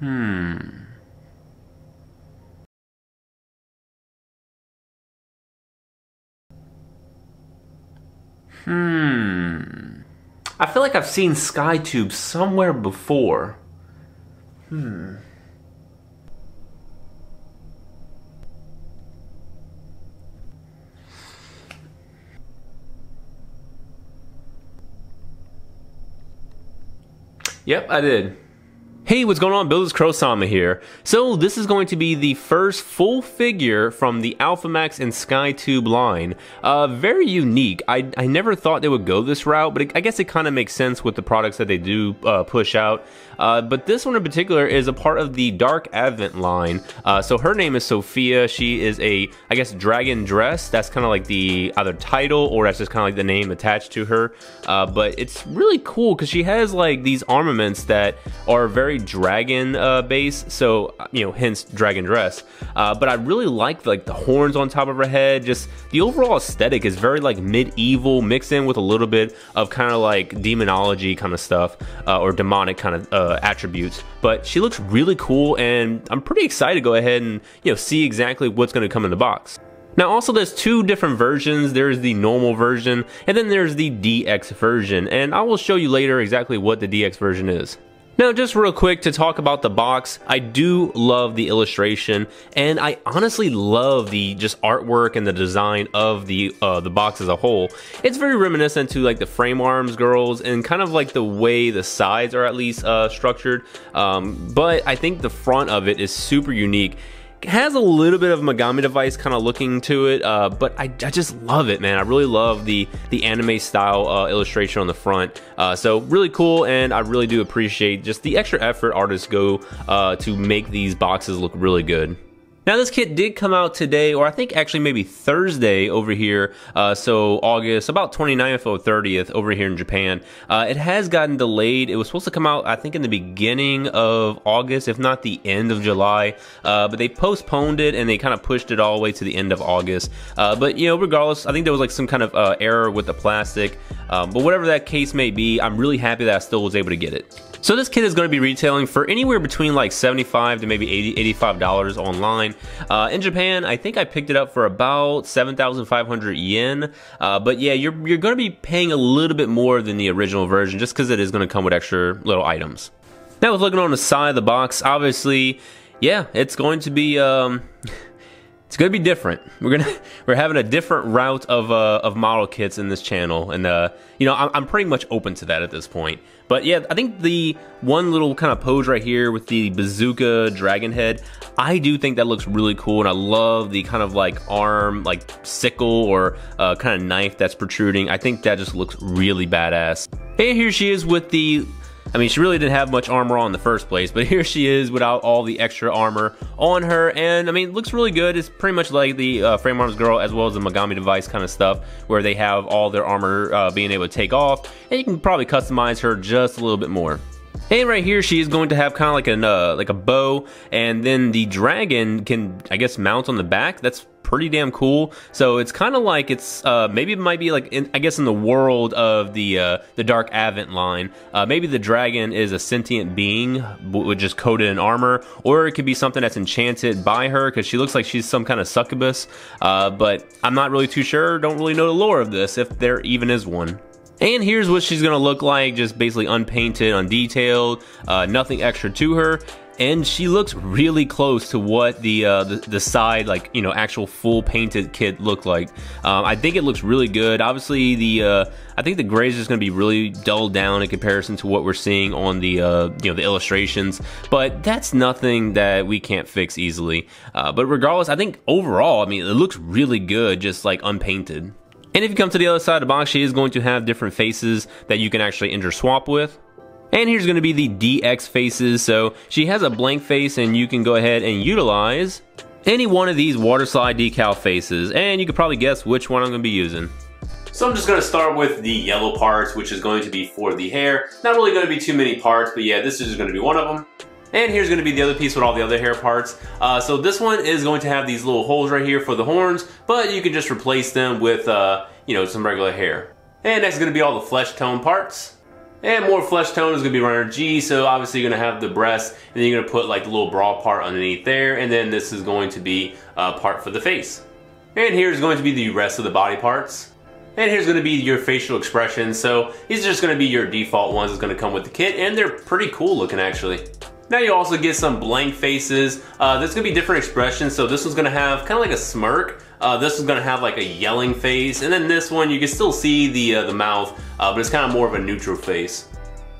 Hmm. Hmm. I feel like I've seen SkyTube somewhere before. Hmm. Yep, I did. Hey, what's going on? Builders KrowSama here. So this is going to be the first full figure from the Alphamax and SkyTube line. Uh, very unique. I, I never thought they would go this route, but it, I guess it kind of makes sense with the products that they do uh, push out. Uh, but this one in particular is a part of the Dark Advent line. Uh, so her name is Sophia. She is a, I guess, dragon dress. That's kind of like the either title or that's just kind of like the name attached to her. Uh, but it's really cool because she has like these armaments that are very dragon uh, base, so you know, hence dragon dress. Uh, but I really like like the horns on top of her head. Just the overall aesthetic is very like medieval, mixed in with a little bit of kind of like demonology kind of stuff uh, or demonic kind of uh, attributes. But she looks really cool, and I'm pretty excited to go ahead and you know see exactly what's going to come in the box. Now also there's two different versions, there's the normal version and then there's the DX version and I will show you later exactly what the DX version is. Now, just real quick to talk about the box, I do love the illustration, and I honestly love the just artwork and the design of the uh, the box as a whole. It's very reminiscent to like the frame arms girls and kind of like the way the sides are at least uh, structured. Um, but I think the front of it is super unique has a little bit of Megami device kind of looking to it, uh, but I, I, just love it, man. I really love the the anime style uh, illustration on the front. Uh, so really cool, and I really do appreciate just the extra effort artists go uh, to make these boxes look really good. Now this kit did come out today, or I think actually maybe Thursday over here, uh, so August, about 29th or 30th over here in Japan. Uh, it has gotten delayed. It was supposed to come out, I think, in the beginning of August, if not the end of July, uh, but they postponed it and they kind of pushed it all the way to the end of August. Uh, but, you know, regardless, I think there was like some kind of uh, error with the plastic, um, but whatever that case may be, I'm really happy that I still was able to get it. So this kit is going to be retailing for anywhere between like 75 to maybe 80 $85 online. Uh, in Japan, I think I picked it up for about 7,500 yen. Uh, but yeah, you're, you're going to be paying a little bit more than the original version just because it is going to come with extra little items. Now with looking on the side of the box, obviously, yeah, it's going to be... Um, it's gonna be different. We're gonna we're having a different route of uh, of model kits in this channel, and uh, you know I'm, I'm pretty much open to that at this point. But yeah, I think the one little kind of pose right here with the bazooka dragon head, I do think that looks really cool, and I love the kind of like arm, like sickle or uh, kind of knife that's protruding. I think that just looks really badass. And here she is with the I mean, she really didn't have much armor on in the first place, but here she is without all the extra armor on her, and I mean, looks really good. It's pretty much like the uh, Frame Arms Girl as well as the Megami Device kind of stuff, where they have all their armor uh, being able to take off, and you can probably customize her just a little bit more. And right here, she is going to have kind of like an uh, like a bow, and then the dragon can, I guess, mount on the back. That's pretty damn cool. So it's kind of like it's uh, maybe it might be like in, I guess in the world of the uh, the Dark Advent line, uh, maybe the dragon is a sentient being with just coated in armor, or it could be something that's enchanted by her because she looks like she's some kind of succubus. Uh, but I'm not really too sure. Don't really know the lore of this if there even is one. And here's what she's gonna look like, just basically unpainted, undetailed, uh, nothing extra to her and she looks really close to what the, uh, the, the side like you know actual full painted kit looked like. Um, I think it looks really good. Obviously the uh, I think the gray is just going to be really dulled down in comparison to what we're seeing on the uh, you know the illustrations, but that's nothing that we can't fix easily. Uh, but regardless, I think overall, I mean, it looks really good, just like unpainted. And if you come to the other side of the box, she is going to have different faces that you can actually inter swap with. And here's going to be the DX faces. So she has a blank face and you can go ahead and utilize any one of these water slide decal faces. And you can probably guess which one I'm going to be using. So I'm just going to start with the yellow parts, which is going to be for the hair. Not really going to be too many parts, but yeah, this is going to be one of them. And here's going to be the other piece with all the other hair parts. Uh, so this one is going to have these little holes right here for the horns, but you can just replace them with, uh, you know, some regular hair. And next is going to be all the flesh tone parts. And more flesh tone is going to be runner G, so obviously you're going to have the breast, and then you're to put like the little bra part underneath there, and then this is going to be a part for the face. And here's going to be the rest of the body parts. And here's going to be your facial expressions, so these are just going to be your default ones that's going to come with the kit, and they're pretty cool looking actually. Now you also get some blank faces. Uh, there's to be different expressions, so this one's to have kind of like a smirk, uh, this is gonna have like a yelling face, and then this one you can still see the uh, the mouth, uh, but it's kind of more of a neutral face.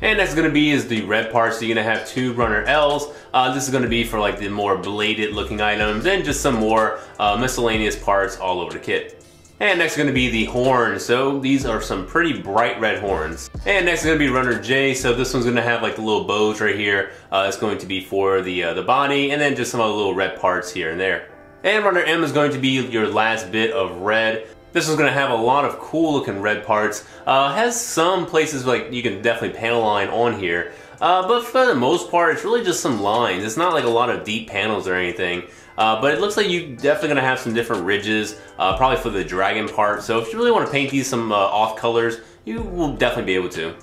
And next gonna be is the red part, so you're gonna have two runner L's. Uh, this is gonna be for like the more bladed looking items and just some more uh, miscellaneous parts all over the kit. And next is gonna be the horn. So these are some pretty bright red horns. And next is gonna be runner J. So this one's gonna have like the little bows right here. Uh, it's going to be for the, uh, the body and then just some other little red parts here and there. And runner M is going to be your last bit of red. This is going to have a lot of cool looking red parts. Uh, has some places like you can definitely panel line on here. Uh, but for the most part, it's really just some lines. It's not like a lot of deep panels or anything. Uh, but it looks like you're definitely going to have some different ridges, uh, probably for the dragon part. So if you really want to paint these some uh, off colors, you will definitely be able to.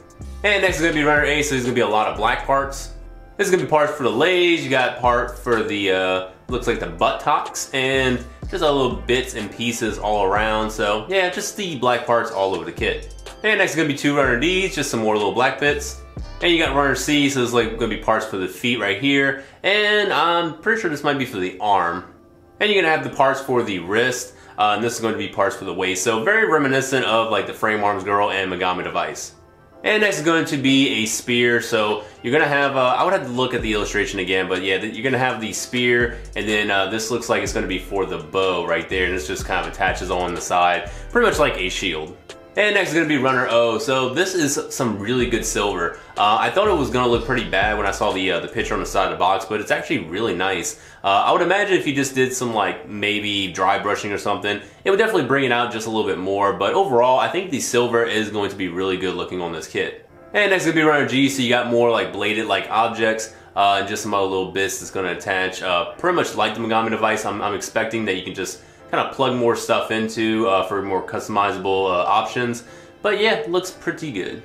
And next is going to be runner A, so there's going to be a lot of black parts. This is going to be parts for the legs, you got part for the uh, looks like the buttocks and just a little bits and pieces all around. So yeah, just the black parts all over the kit. And next is gonna be two runner Ds, just some more little black bits. And you got runner C, so there's like gonna be parts for the feet right here. And I'm pretty sure this might be for the arm. And you're gonna have the parts for the wrist. Uh, and this is going to be parts for the waist. So very reminiscent of like the Frame Arms Girl and Megami Device. And next is going to be a spear. So you're to have, uh, I would have to look at the illustration again, but yeah, you're to have the spear. And then uh, this looks like it's to be for the bow right there. And this just kind of attaches on the side, pretty much like a shield. And next is to be Runner O. So this is some really good silver. Uh, I thought it was to look pretty bad when I saw the uh, the picture on the side of the box, but it's actually really nice. Uh, I would imagine if you just did some like maybe dry brushing or something, it would definitely bring it out just a little bit more. But overall, I think the silver is going to be really good looking on this kit. And next is to be Runner G, so you got more like bladed like objects. Uh, and just some other little bits that's going to attach. Uh, pretty much like the Megami device, I'm, I'm expecting that you can just kind of plug more stuff into uh, for more customizable uh, options. But yeah, looks pretty good.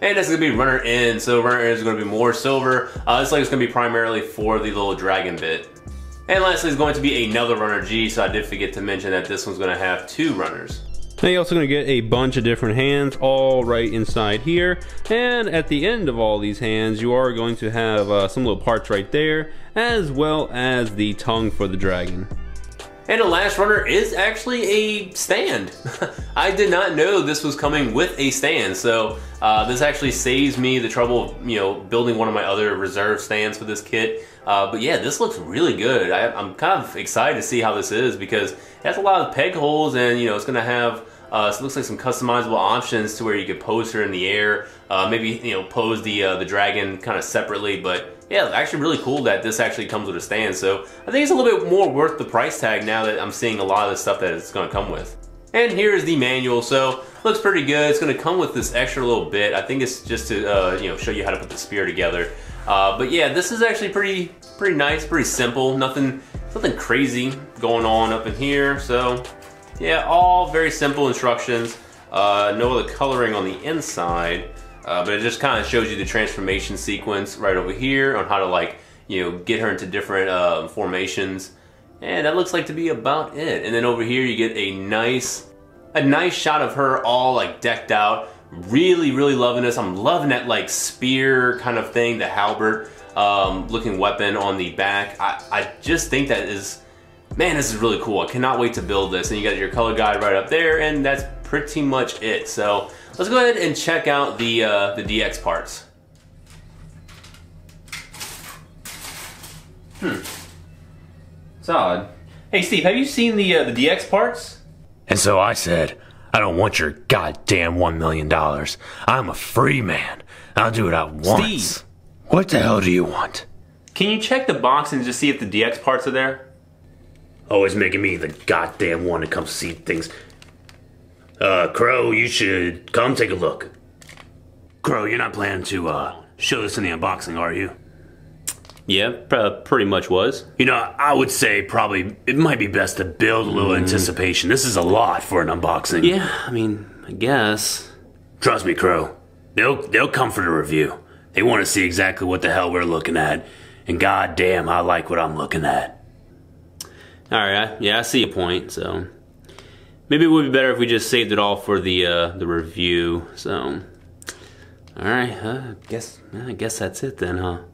And this is gonna be runner N, so runner N is gonna be more silver. Uh, this like it's gonna be primarily for the little dragon bit. And lastly is going to be another runner G, so I did forget to mention that this one's gonna have two runners. Now you're also to get a bunch of different hands all right inside here. And at the end of all these hands, you are going to have uh, some little parts right there, as well as the tongue for the dragon. And the last runner is actually a stand. I did not know this was coming with a stand, so uh, this actually saves me the trouble of you know building one of my other reserve stands for this kit. Uh, but yeah, this looks really good. I, am kind of excited to see how this is because it has a lot of peg holes and you know it's going to have uh, so it looks like some customizable options to where you could pose her in the air. Uh, maybe you know pose the uh, the dragon kind of separately, but yeah, actually really cool that this actually comes with a stand. So I think it's a little bit more worth the price tag now that I'm seeing a lot of the stuff that it's going to come with. And here's the manual. So looks pretty good. It's going to come with this extra little bit. I think it's just to uh, you know show you how to put the spear together. Uh, but yeah, this is actually pretty pretty nice, pretty simple. Nothing nothing crazy going on up in here. So yeah, all very simple instructions. Uh, no other coloring on the inside. Uh, but it just kind of shows you the transformation sequence right over here on how to like, you know, get her into different uh, formations. And that looks like to be about it. And then over here you get a nice, a nice shot of her all like decked out. Really, really loving this. I'm loving that like spear kind of thing, the halberd um, looking weapon on the back. I, I just think that is, man, this is really cool. I cannot wait to build this. And you got your color guide right up there and that's pretty much it. So let's go ahead and check out the, uh, the DX parts. Hmm. It's odd. Hey Steve, have you seen the, uh, the DX parts? And so I said, I don't want your goddamn one million dollars. I'm a free man. I'll do what I want. Steve. What the hell do you want? Can you check the box and just see if the DX parts are there? Always making me the goddamn one to come see things. Uh, Krow, you should come take a look. Krow, you're not planning to, uh, show this in the unboxing, are you? Yeah, pr- pretty much was. You know, I would say probably it might be best to build a little anticipation. This is a lot for an unboxing. Yeah, I mean, I guess. Trust me, Krow. They'll they'll come for the review. They want to see exactly what the hell we're looking at. And goddamn, I like what I'm looking at. All right, yeah, I see your point. So maybe it would be better if we just saved it all for the uh, the review. So all right, uh, guess I guess that's it then, huh?